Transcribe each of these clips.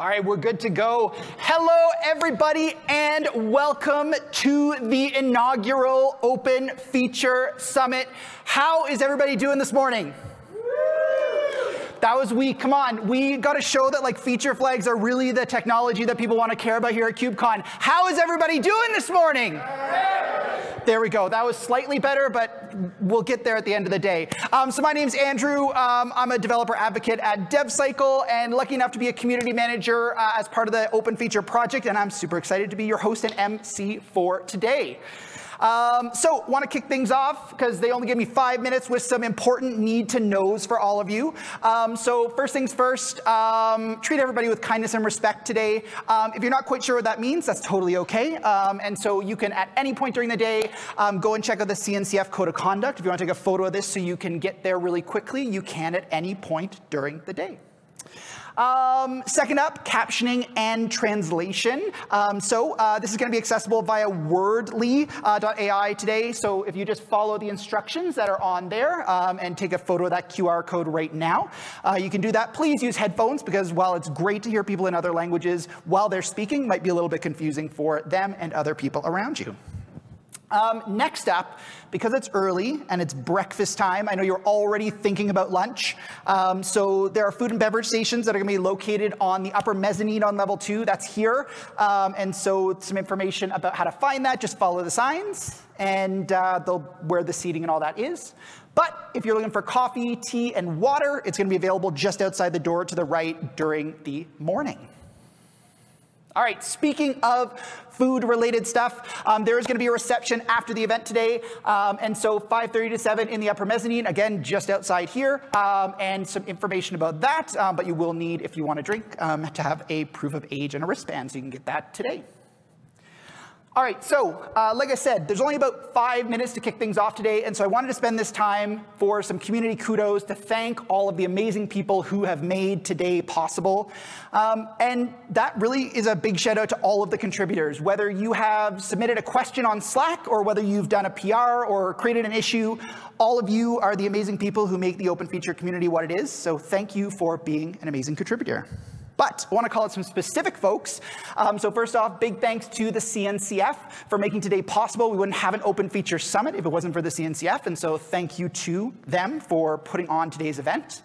All right, we're good to go. Hello, everybody, and welcome to the inaugural Open Feature Summit. How is everybody doing this morning? That was weak. Come on. We got to show that like feature flags are really the technology that people want to care about here at KubeCon. How is everybody doing this morning? There we go. That was slightly better, but we'll get there at the end of the day. Um, so my name's Andrew. Um, I'm a developer advocate at DevCycle and lucky enough to be a community manager uh, as part of the Open Feature project. And I'm super excited to be your host and MC for today. Um, so, want to kick things off because they only give me five minutes with some important need to knows for all of you. Um, so, first things first, um, treat everybody with kindness and respect today. Um, if you're not quite sure what that means, that's totally okay. Um, and so, you can at any point during the day um, go and check out the CNCF Code of Conduct. If you want to take a photo of this so you can get there really quickly, you can at any point during the day. Um, second up, captioning and translation. Um, so uh, this is going to be accessible via wordly.ai uh, today. So if you just follow the instructions that are on there um, and take a photo of that QR code right now, uh, you can do that. Please use headphones because while it's great to hear people in other languages while they're speaking, might be a little bit confusing for them and other people around you. Um, next up, because it's early and it's breakfast time, I know you're already thinking about lunch. Um, so there are food and beverage stations that are going to be located on the upper mezzanine on level two. That's here. Um, and so some information about how to find that, just follow the signs and uh, where the seating and all that is. But if you're looking for coffee, tea, and water, it's going to be available just outside the door to the right during the morning. All right, speaking of food related stuff, um, there is going to be a reception after the event today. Um, and so 5.30 to 7 in the upper mezzanine, again, just outside here, um, and some information about that. Um, but you will need, if you want to drink, um, to have a proof of age and a wristband, so you can get that today. All right, so uh, like I said, there's only about five minutes to kick things off today, and so I wanted to spend this time for some community kudos to thank all of the amazing people who have made today possible. Um, and that really is a big shout out to all of the contributors, whether you have submitted a question on Slack or whether you've done a PR or created an issue, all of you are the amazing people who make the open feature community what it is, so thank you for being an amazing contributor. But I want to call out some specific folks. Um, so first off, big thanks to the CNCF for making today possible. We wouldn't have an open feature summit if it wasn't for the CNCF, and so thank you to them for putting on today's event.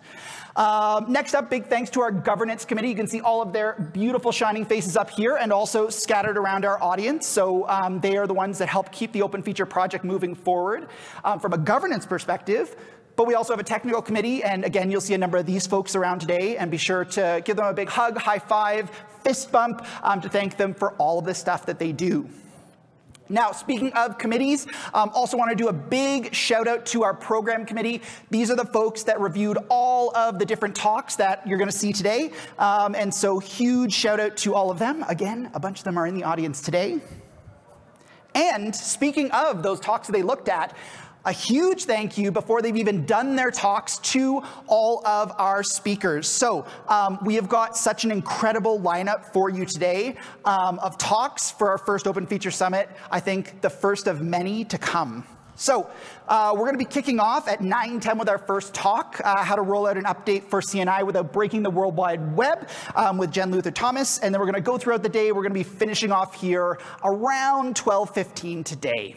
Um, next up, big thanks to our governance committee. You can see all of their beautiful shining faces up here and also scattered around our audience. So um, they are the ones that help keep the open feature project moving forward. Um, from a governance perspective, but we also have a technical committee, and again, you'll see a number of these folks around today, and be sure to give them a big hug, high five, fist bump um, to thank them for all of the stuff that they do. Now, speaking of committees, um, also want to do a big shout out to our program committee. These are the folks that reviewed all of the different talks that you're going to see today. Um, and so, huge shout out to all of them. Again, a bunch of them are in the audience today. And speaking of those talks that they looked at, a huge thank you before they've even done their talks to all of our speakers. So um, we have got such an incredible lineup for you today um, of talks for our first Open Feature Summit. I think the first of many to come. So uh, we're going to be kicking off at 9:10 with our first talk, uh, how to roll out an update for CNI without breaking the World Wide Web um, with Jen Luther Thomas. And then we're going to go throughout the day. We're going to be finishing off here around 12:15 today.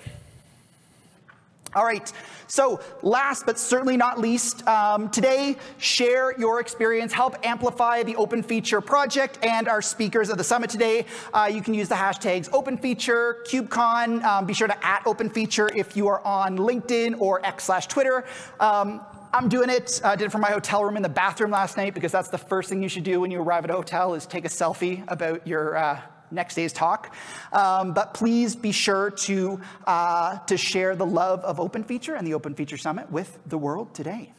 All right, so last but certainly not least, um, today, share your experience, help amplify the Open Feature project and our speakers at the summit today. Uh, you can use the hashtags Open Feature, KubeCon. Um, be sure to at Open Feature if you are on LinkedIn or X slash Twitter. Um, I'm doing it. I did it from my hotel room in the bathroom last night because that's the first thing you should do when you arrive at a hotel is take a selfie about your uh, next day's talk. Um, but please be sure to, uh, to share the love of Open Feature and the Open Feature Summit with the world today.